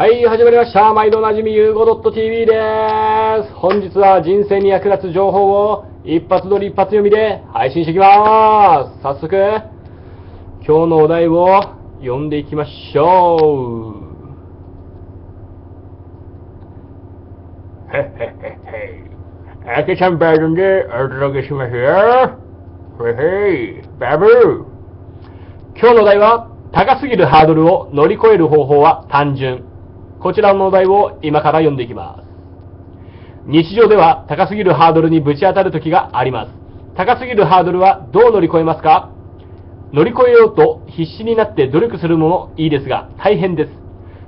はい、始まりました。毎度おなじみ、ゆうご .tv です。本日は人生に役立つ情報を一発撮り一発読みで配信していきます。早速、今日のお題を読んでいきましょう。へっへっへっへ。あけちゃんバージョンでお届けしますよ。へへい、バブー。今日のお題は、高すぎるハードルを乗り越える方法は単純。こちらのお題を今から読んでいきます。日常では高すぎるハードルにぶち当たる時があります。高すぎるハードルはどう乗り越えますか？乗り越えようと必死になって努力するももいいですが大変です。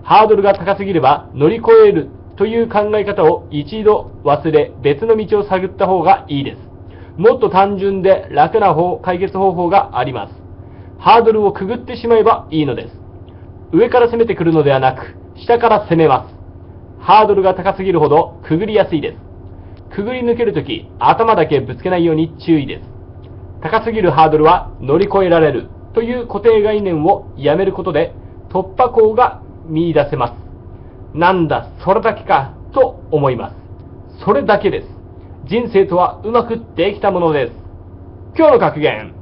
ハードルが高すぎれば乗り越えるという考え方を一度忘れ別の道を探った方がいいです。もっと単純で楽な方解決方法があります。ハードルをくぐってしまえばいいのです。上から攻めてくるのではなく、下から攻めます。ハードルが高すぎるほどくぐりやすいです。くぐり抜けるとき、頭だけぶつけないように注意です。高すぎるハードルは乗り越えられるという固定概念をやめることで突破口が見出せます。なんだ、それだけか、と思います。それだけです。人生とはうまくできたものです。今日の格言。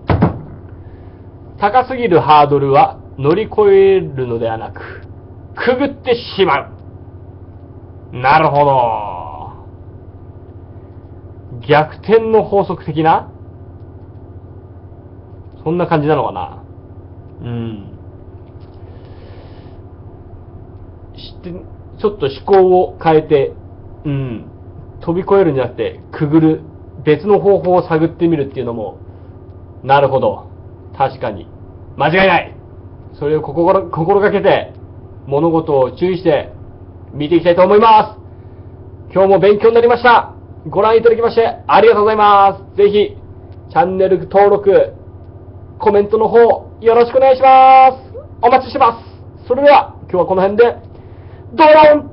高すぎるハードルは乗り越えるのではなく、くぐってしまう。なるほど。逆転の法則的な？そんな感じなのかな？うん。して、ちょっと思考を変えて、うん。飛び越えるんじゃなくて、くぐる、別の方法を探ってみるっていうのも、なるほど。確かに。間違いないそれを心心がけて、物事を注意して見ていきたいと思います。今日も勉強になりました。ご覧いただきましてありがとうございます。ぜひ、チャンネル登録、コメントの方、よろしくお願いします。お待ちしてます。それでは、今日はこの辺で、ドローン